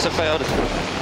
Laser failed.